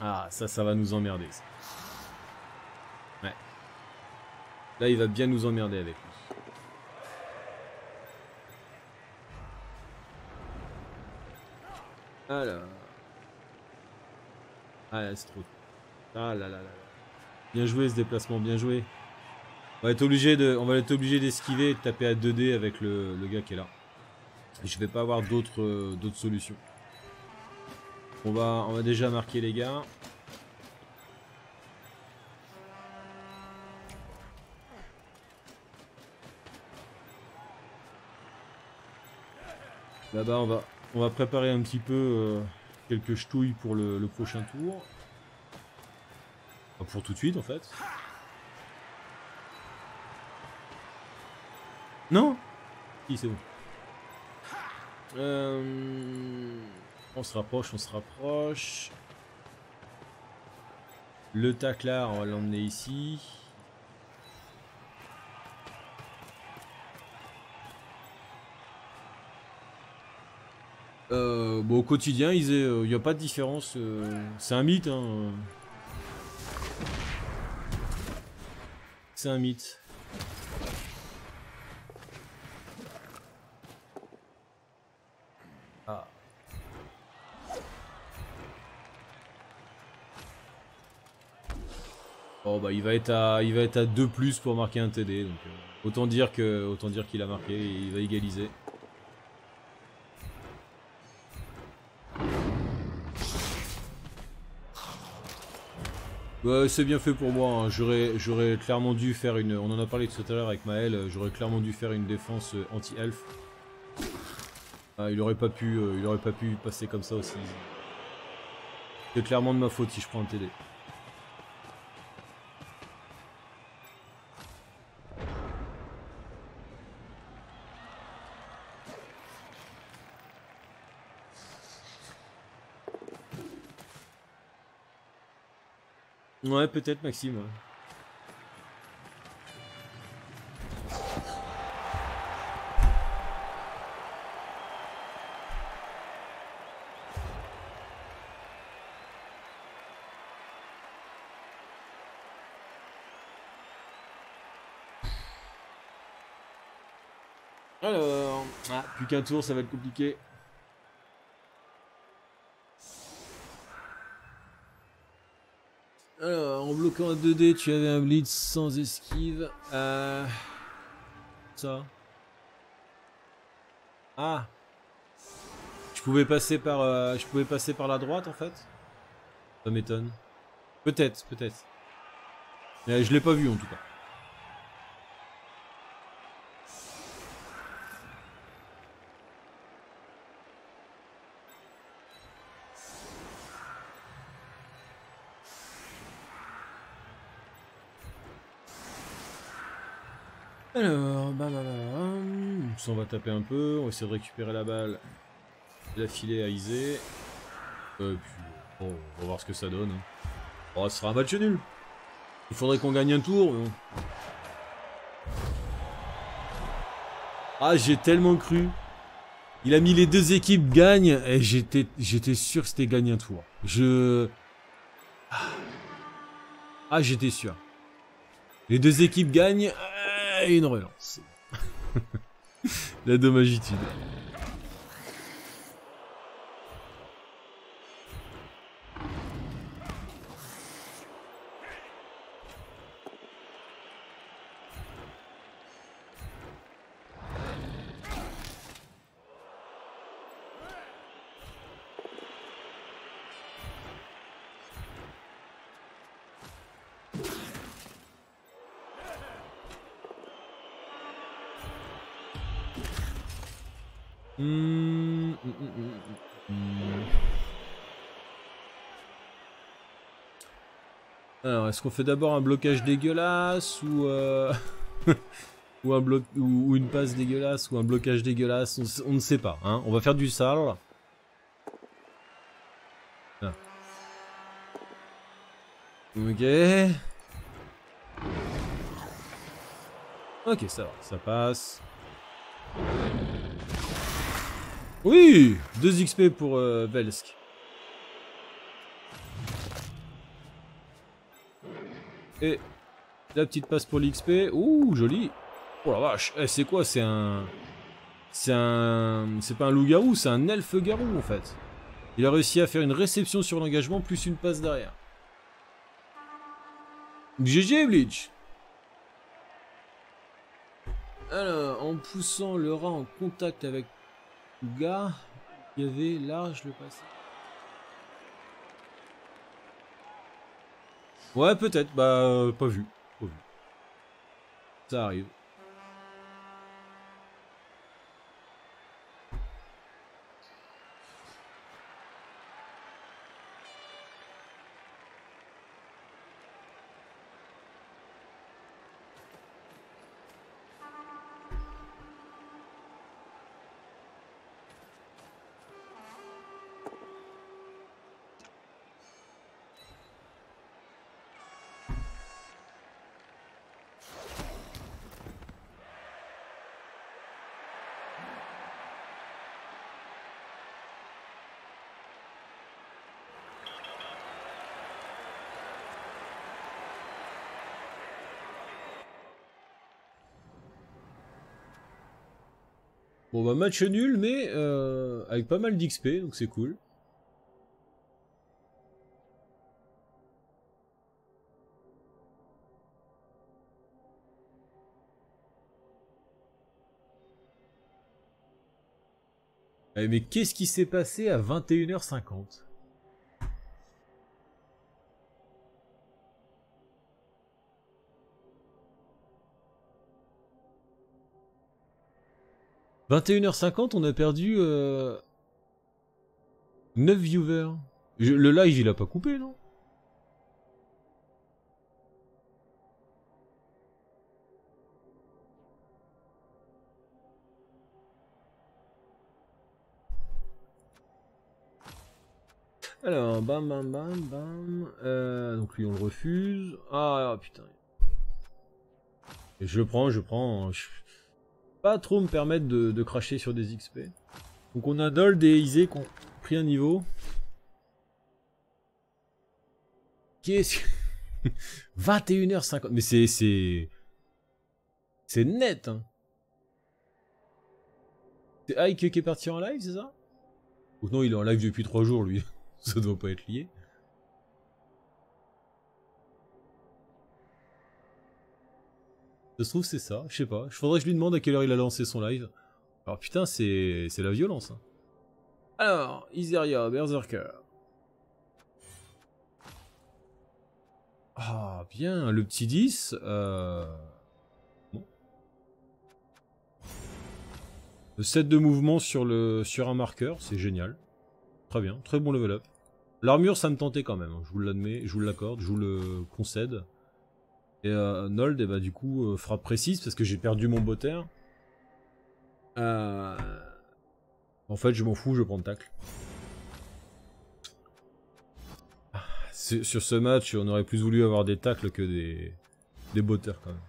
S1: Ah, ça, ça va nous emmerder. Ouais. Là, il va bien nous emmerder avec lui. Alors. Ah c'est trop. Ah là là là là. Bien joué ce déplacement, bien joué. On va être obligé de, on va être obligé d'esquiver et de taper à 2D avec le, le gars qui est là. Je vais pas avoir d'autres euh, d'autres solutions. On va, on va déjà marquer les gars. Là-bas, on va, on va préparer un petit peu euh, quelques ch'touilles pour le, le prochain tour. Enfin, pour tout de suite, en fait. Non Si, c'est bon. Euh... On se rapproche, on se rapproche. Le taclard, on va l'emmener ici. Euh, bon, au quotidien, il n'y a pas de différence. euh, c'est un mythe. Hein. C'est un mythe. Ah. Bon bah il va être à il va être à 2 plus pour marquer un TD donc euh, autant dire que autant dire qu'il a marqué il va égaliser. Ouais, c'est bien fait pour moi. hein. J'aurais, clairement dû faire une. On en a parlé tout à l'heure avec Maël. euh, J'aurais clairement dû faire une défense euh, anti-elf. Ah, il pas pu, euh, il aurait pas pu passer comme ça aussi. C'est clairement de ma faute si je prends un TD. Ouais, peut-être Maxime. ouais. Alors, ah, plus qu'un tour, ça va être compliqué. Alors, en bloquant un 2D, tu avais un blitz sans esquive. Euh... Ça. Ah. Je pouvais passer par, euh, je pouvais passer par la droite en fait. Ça m'étonne. Peut-être, peut-être. Mais je l'ai pas vu en tout cas. On va taper un peu, on va essayer de récupérer la balle, la filer à Isé. Euh, on va voir ce que ça donne. hein. Oh, ce sera un match nul. Il faudrait qu'on gagne un tour. Ah, j'ai tellement cru. Il a mis les deux équipes gagnent et j'étais, j'étais sûr que c'était gagner un tour. Je. Ah, j'étais sûr. Les deux équipes gagnent euh, et une relance. La dommagitude. Hmm, hmm, hmm. Alors, est-ce qu'on fait d'abord un blocage dégueulasse ou euh, une passe dégueulasse ou un blocage dégueulasse on ne sait pas. Hein on va faire du sale. Ah. Ok. Ok, ça va, ça passe. Oui 2 XP pour euh, Velsk. Et la petite passe pour l'XP. Ouh, joli. Oh la vache. Eh, c'est quoi? C'est un... C'est un... C'est pas un loup-garou, c'est un elfe-garou en fait. Il a réussi à faire une réception sur l'engagement plus une passe derrière. GG Bleach Alors, en poussant le rat en contact avec gars, il y avait large le passé. Ouais, peut-être, bah, euh, pas vu. Pas vu. Ça arrive. Bah match nul mais euh, avec pas mal d'XP donc c'est cool. Eh, mais qu'est-ce qui s'est passé à 21h50 21h50, on a perdu euh, 9 viewers. Je- le live, il a pas coupé, non? Alors, bam, bam, bam, bam. Euh, donc lui, on le refuse. Ah, putain. Je prends, je prends. Je... Pas trop me permettre de, de cracher sur des XP. Donc on a Dold et Isé qui ont pris un niveau. Qu'est-ce que... 21h50. Mais c'est... C'est... C'est net, hein. C'est Ike qui est parti en live, c'est ça? Ou non, il est en live depuis 3 jours, lui. ça doit pas être lié. Se trouve, c'est ça. Je sais pas. Je faudrait que je lui demande à quelle heure il a lancé son live. Alors putain, c'est la violence. hein. Alors, Iseria, Berserker. Ah, bien, le petit 10. Euh... Le set de mouvement sur, le, sur un marqueur, c'est génial. Très bien, très bon level up. L'armure, ça me tentait quand même, hein, je vous l'admets, je vous l'accorde, je vous le concède. Et euh, Nold, eh ben, du coup, euh, frappe précise parce que j'ai perdu mon botter. Euh... En fait, je m'en fous, je prends le tacle. Ah, Sur ce match, on aurait plus voulu avoir des tacles que des, des botters quand même.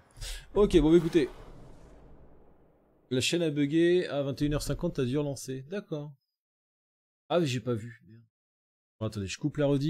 S1: Ok, bon, bah, écoutez. La chaîne a bugué, à 21h50, t'as dû relancer. D'accord. Ah, mais j'ai pas vu. Attendez, je coupe la redit.